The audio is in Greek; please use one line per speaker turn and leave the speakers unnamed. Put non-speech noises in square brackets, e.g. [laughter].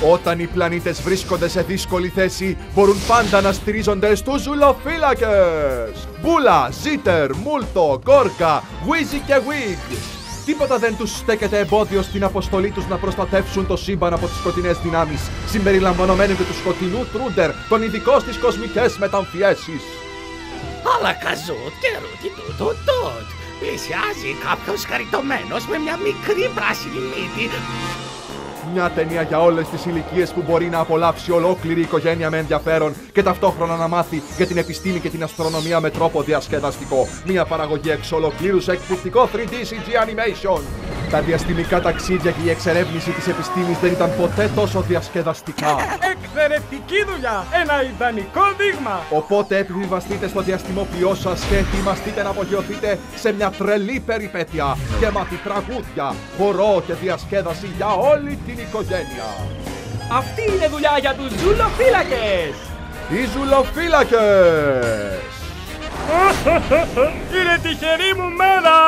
Όταν οι πλανήτες βρίσκονται σε δύσκολη θέση, μπορούν πάντα να στηρίζονται στους ζουλοφύλακες. Μπούλα, Ζίτερ, Μούλτο, Κόρκα, Βουίζι και Βίγ. Τίποτα δεν τους στέκεται εμπόδιο στην αποστολή τους να προστατεύσουν το σύμπαν από τις σκοτεινές δυνάμεις, συμπεριλαμβανομένου και του σκοτεινού Τρούντερ, τον ειδικό στις κοσμικές μεταμφιέσεις.
Αλλά καζούτ και ρούτι του του τούτ. Πλησιάζει κάποιος χαριτωμένος με μια μικρή πράσινη μύτη
μια ταινία για όλες τις ηλικίες που μπορεί να απολαύσει ολόκληρη η οικογένεια με ενδιαφέρον και ταυτόχρονα να μάθει για την επιστήμη και την αστρονομία με τρόπο διασκεδαστικό. Μια παραγωγή εξ ολοκλήρους σε εκπληκτικό 3D CG animation. Τα διαστημικά ταξίδια και η εξερεύνηση της επιστήμης δεν ήταν ποτέ τόσο διασκεδαστικά.
Εξαιρετική δουλειά! Ένα ιδανικό δείγμα!
Οπότε επιβιβαστείτε στο διαστημόπλοιό σας και ετοιμαστείτε να απογειωθείτε σε μια τρελή περιπέτεια γεμάτη τραγούδια, χορό και διασκέδαση για όλη την οικογένεια.
Αυτή είναι δουλειά για τους ζουλοφύλακες!
Οι ζουλοφύλακες! [laughs]
είναι τυχερή μου μέρα!